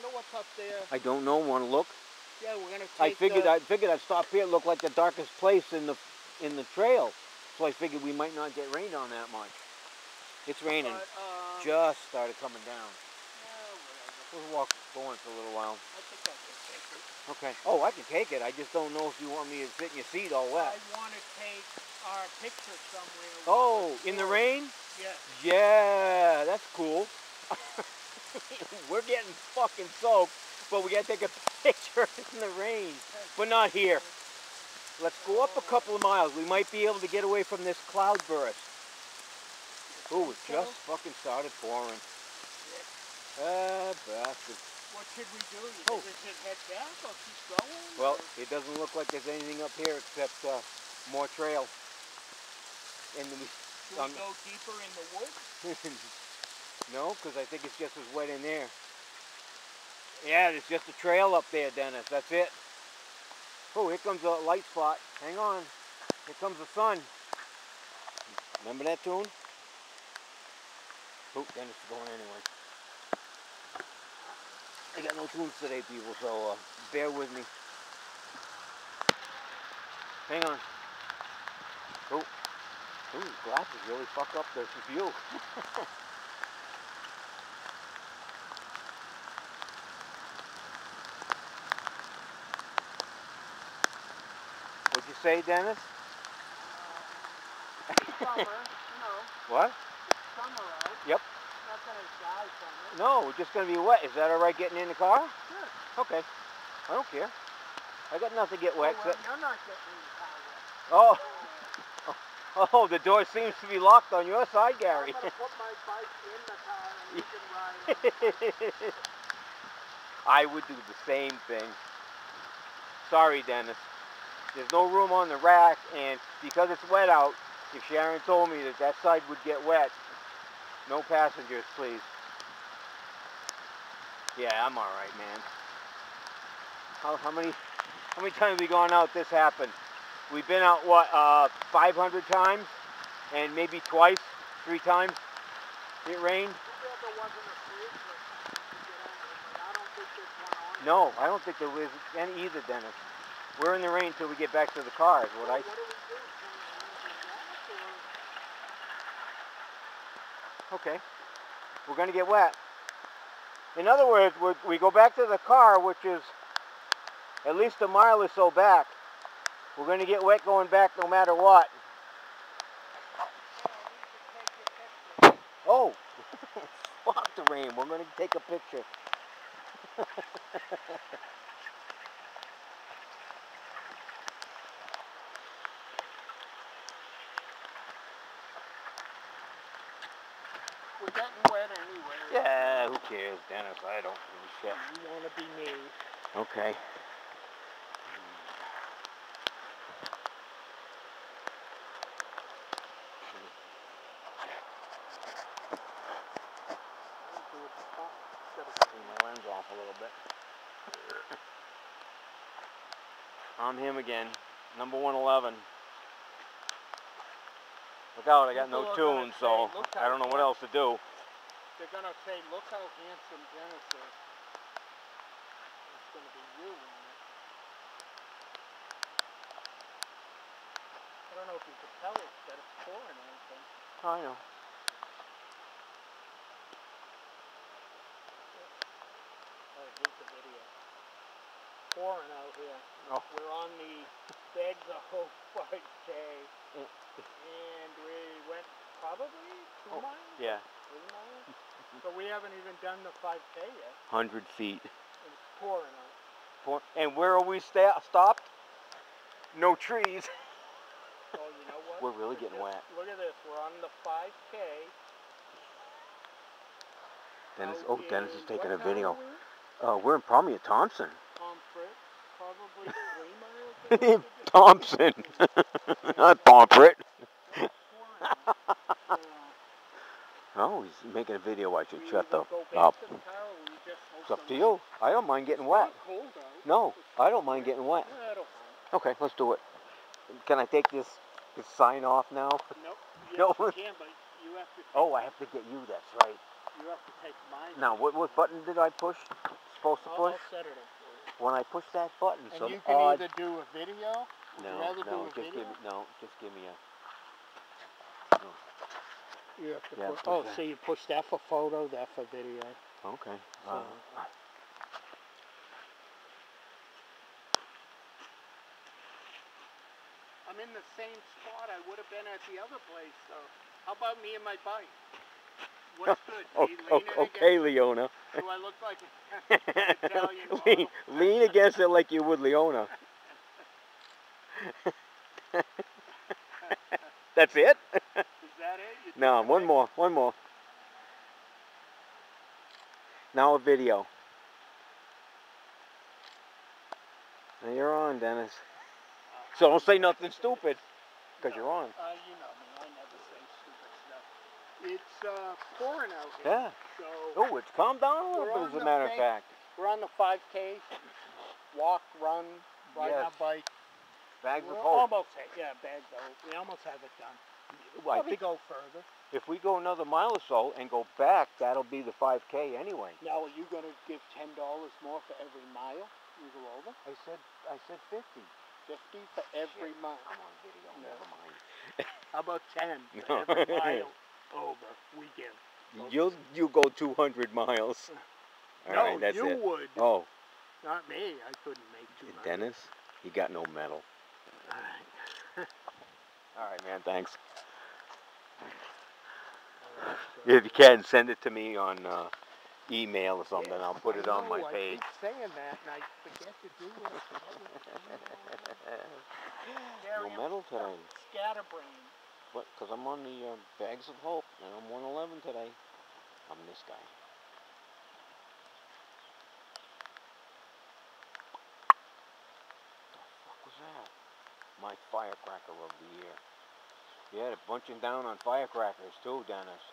wonder what's up there. I don't know. Want to look? Yeah, we're gonna I figured the, I figured I'd stop here. It looked like the darkest place in the in the trail, so I figured we might not get rained on that much. It's raining. but, um, Just started coming down. yeah. We'll walk going for a little while. I think I can take it. Okay. Oh, I can take it. I just don't know if you want me to sit in your seat all wet. I want to take our picture somewhere. Oh, in the rain? Yeah. Yeah, that's cool. Fucking soaked, but we gotta take a picture in the rain. But not here. Let's go up a couple of miles. We might be able to get away from this cloud burst. Oh, it just fucking started pouring. Ah, bastard. What should we do? You Oh. think we should head back or keep going? Well, or- it doesn't look like there's anything up here except uh, more trail. And we, should we um, go deeper in the woods? no, because I think it's just as wet in there. Yeah, there's just a trail up there, Dennis. That's it. Oh, here comes a light spot. Hang on. Here comes the sun. Remember that tune? Oh, Dennis is going anyway. I got no tunes today, people, so uh, bear with me. Hang on. Oh, ooh, glasses really fuck up the view. What'd you say, Dennis? Summer, you know, What? summer out. Yep. Not gonna die from it. No, we're just gonna be wet. Is that all right getting in the car? Sure. Okay. I don't care. I got nothing to get wet. oh, well, you're not getting in the car wet. Oh, oh, the door seems to be locked on your side, Gary. I'm gonna put my bike in the car and you can ride. I would do the same thing. Sorry, Dennis. There's no room on the rack, and because it's wet out, if Sharon told me that that side would get wet, no passengers, please. Yeah, I'm all right, man. How, how many how many times have we gone out this happened? We've been out what uh, 500 times, and maybe twice, three times. It rained. No, I don't think there was any either, Dennis. We're in the rain until we get back to the car, is what Well, I... What do we do? Can we use that or? Okay. We're going to get wet. In other words, we we go back to the car, which is at least a mile or so back. We're going to get wet going back no matter what. Oh! Fuck the rain. We're going to take a picture. We're getting wet anyway. Yeah, who cares, Dennis? I don't give a shit. You want to be me. Okay. Clean my lens off a little bit. I'm him again, number 111. Look out, I got no tune, so I don't know what else to do. They're gonna say, look how handsome Dennis is. It's gonna be you. I don't know if you could tell it that it's pouring or anything. I know. Oh, here's the video. Pouring out here. Oh. We're on the Bedzo 5K. Mm. And we went probably two Oh, miles? Yeah, Three miles? so we haven't even done the 5K yet. 100 feet. And it's pouring out. For- And where are we sta- stopped? No trees. So you know what? We're really Look getting at- wet. Look at this. We're on the 5K. Dennis, oh, Dennis is taking a video. We? Uh, we're in Palmy at Thompson. Tom Fritz, probably three miles. away. Thompson. Not Pomfret. Oh, he's making a video. I should shut the either go back up. to the car or we just It's up to you. I don't mind getting wet. not cold out. No, I don't mind getting wet. Yeah, I don't mind. Okay, let's do it. Can I take this, this sign off now? Nope. No. you can, but you have to. Oh, I have to get you. That's right. You have to take mine. Now, what, what button did I push? supposed to push? I'll set it up for When I push that button. And some you can odd. either do a video. No, no, do a just video? give me no, just give me a. You have to Yeah, push oh, that. so you push that for photo, that for video. Okay. So- Uh, I'm in the same spot I would have been at the other place, so how about me and my bike? What's good? okay, Leona. Do I look like an Italian lean, lean against it like you would Leona. That's it? Is that it? No, one more, one more. Now a video. Now you're on, Dennis. So don't say nothing stupid, because you're on. Uh, you know me, I never say stupid stuff. It's uh, pouring out here. Yeah. So Oh, it's calmed down a little bit, as a matter of fact. we're on the 5K, walk, run, ride Yes. our bike. Bags We're of hope. almost, yeah, bag though. We almost have it done. Well, I think go further. if we go another mile or so and go back, that'll be the 5K anyway. Now, are you gonna give ten dollars more for every mile you go over? I said, I said 50. Fifty for every mile. I'm on video, No. never mind. How about ten No. for every mile over we give? You'll you go 200 miles. All no, right, that's you it. would. Oh, Not me. I couldn't make two. Dennis, you got no medal. Alright. All right, man. Thanks. So- If you can, send it to me on uh, email or something. Yeah, I'll put it on my I page. saying that, and I forget to do it. I forget to do it. no Carry 'em medal today. Scatterbrain. What? Because I'm on the uh, Bags of Hope, and I'm 111 today. I'm this guy. The fuck was that? My firecracker of the year. Yeah, they're bunching down on firecrackers too, Dennis.